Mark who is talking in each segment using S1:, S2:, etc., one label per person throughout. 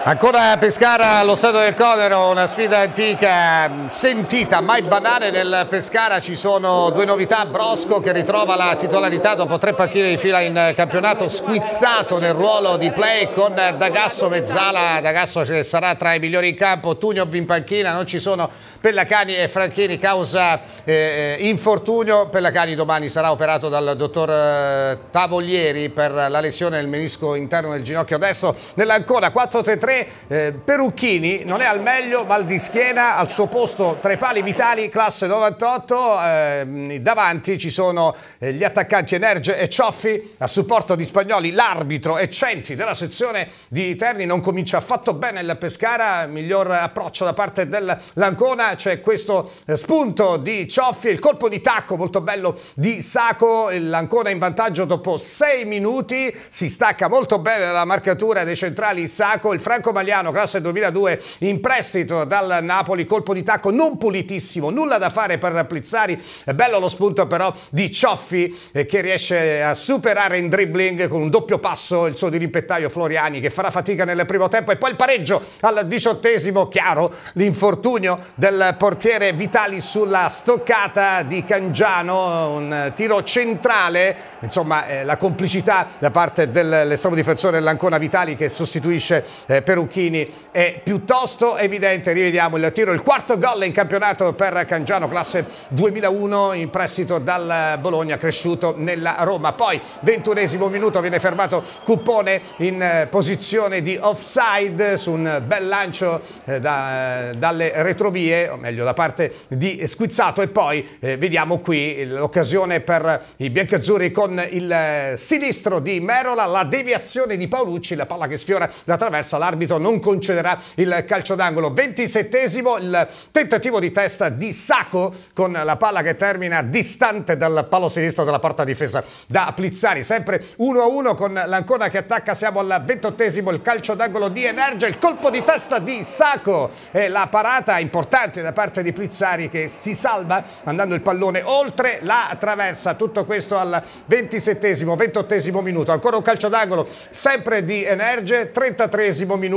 S1: Ancora Pescara allo Stato del Conero, una sfida antica, sentita, mai banale nel Pescara, ci sono due novità, Brosco che ritrova la titolarità dopo tre panchine di fila in campionato, squizzato nel ruolo di play con D'Agasso Mezzala, D'Agasso sarà tra i migliori in campo, Tugnov in panchina, non ci sono Pellacani e Franchini. Causa eh, infortunio, Pellacani domani sarà operato dal dottor eh, Tavoglieri per la lesione del menisco interno del ginocchio destro. Nell'ancora 4-3-3 eh, Perucchini non è al meglio, mal di schiena, al suo posto tra i pali vitali, classe 98, eh, davanti ci sono eh, gli attaccanti Energe e Cioffi, a supporto di Spagnoli l'arbitro e Centi della sezione di Terni, non comincia affatto bene il Pescara, miglior approccio da parte dell'Ancona, c'è questo eh, spunto di Cioffi, il colpo di tacco molto bello di Saco, l'Ancona in vantaggio dopo 6 minuti, si stacca molto bene dalla marcatura dei centrali Saco, il Franco Magliano, classe 2002, in prestito dal Napoli, colpo di tacco non pulitissimo, nulla da fare per Plizzari, bello lo spunto però di Cioffi eh, che riesce a superare in dribbling con un doppio passo il suo dirimpettaio Floriani che farà fatica nel primo tempo. E poi il pareggio al diciottesimo, chiaro l'infortunio del portiere Vitali sulla stoccata di Cangiano, un tiro centrale, insomma eh, la complicità da parte dell'estremo difensore dell'Ancona Vitali che sostituisce eh, Perucchini è piuttosto evidente, rivediamo il tiro, il quarto gol in campionato per Cangiano, classe 2001 in prestito dal Bologna, cresciuto nella Roma. Poi ventunesimo minuto viene fermato Cuppone in eh, posizione di offside su un bel lancio eh, da, dalle retrovie, o meglio da parte di Squizzato e poi eh, vediamo qui l'occasione per i biancazzurri con il eh, sinistro di Merola, la deviazione di Paolucci, la palla che sfiora la traversa, l'arbitro non concederà il calcio d'angolo. 27esimo, il tentativo di testa di Sacco con la palla che termina distante dal palo sinistro della porta difesa da Plizzari. Sempre 1-1 con l'Ancona che attacca, siamo al 28esimo, il calcio d'angolo di Energia, il colpo di testa di Sacco e la parata importante da parte di Plizzari che si salva mandando il pallone oltre la traversa. Tutto questo al 27esimo, 28esimo minuto. Ancora un calcio d'angolo sempre di Energe, 33esimo minuto,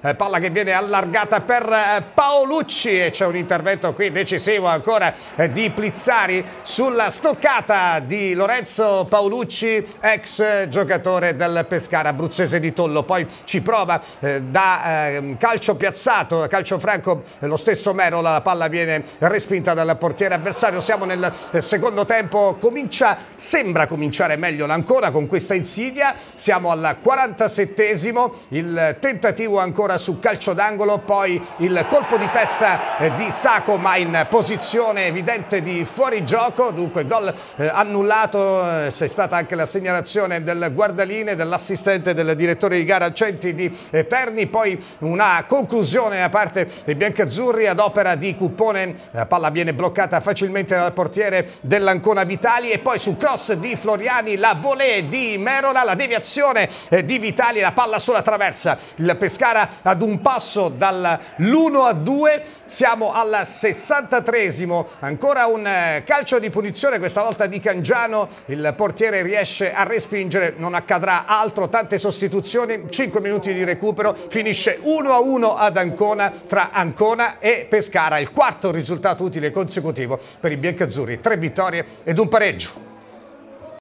S1: eh, palla che viene allargata per eh, Paolucci e c'è un intervento qui decisivo ancora eh, di Plizzari sulla stoccata di Lorenzo Paolucci, ex giocatore del Pescara abruzzese di Tollo, poi ci prova eh, da ehm, calcio piazzato, calcio franco lo stesso Merola, la palla viene respinta dal portiere avversario, siamo nel eh, secondo tempo, comincia, sembra cominciare meglio ancora con questa insidia, siamo al 47esimo, il tentativo ancora su calcio d'angolo, poi il colpo di testa eh, di Sacco ma in posizione evidente di fuorigioco, dunque gol eh, annullato, eh, c'è stata anche la segnalazione del guardaline, dell'assistente del direttore di gara Centi di Terni, poi una conclusione da parte dei biancazzurri ad opera di Cuppone, la palla viene bloccata facilmente dal portiere dell'Ancona Vitali e poi su cross di Floriani la volée di Merola, la deviazione di Vitali, la palla sulla traversa, il Pescara ad un passo dall'1 a 2, siamo al 63esimo, ancora un eh, calcio di punizione, questa volta di Cangiano, il portiere riesce a respingere, non accadrà altro, tante sostituzioni, 5 minuti di recupero, finisce 1 a 1 ad Ancona tra Ancona e Pescara, il quarto risultato utile consecutivo per i biancazzurri, tre vittorie ed un pareggio.